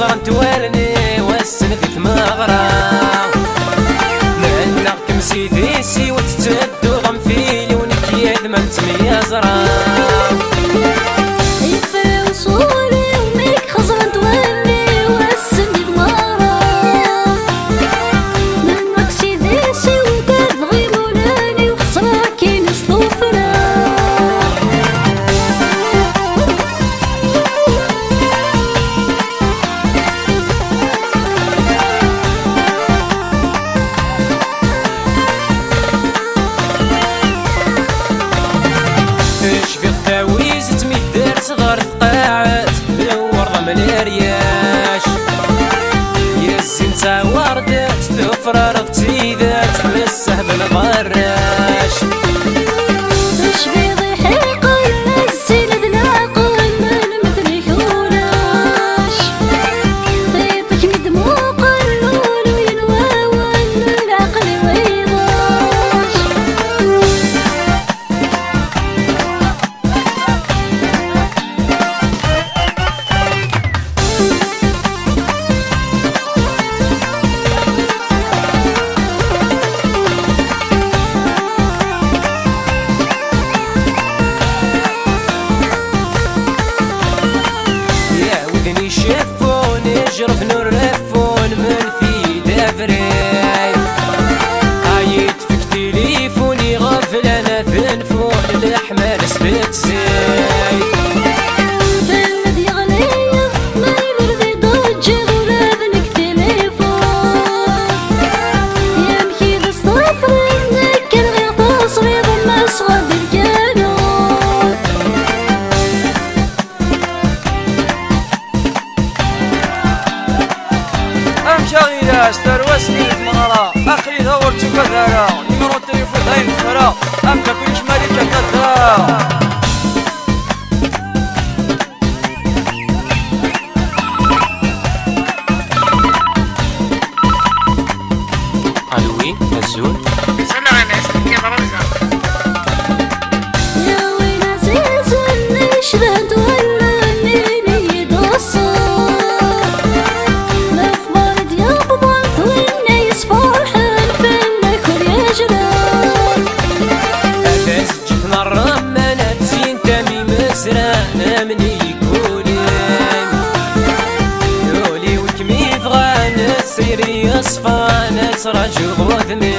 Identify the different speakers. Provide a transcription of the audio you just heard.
Speaker 1: ظهر توالني والسند ثمغرا ما عندك كم سيدي سي وتتدو شبيغ تاويز تميدار صغار ثقال
Speaker 2: الناس ثروة المنارة. أخلي دورت كثرة نمرو التليفون دايم كثرة أمتى كل مالك كثرة
Speaker 1: صفان سرج وذني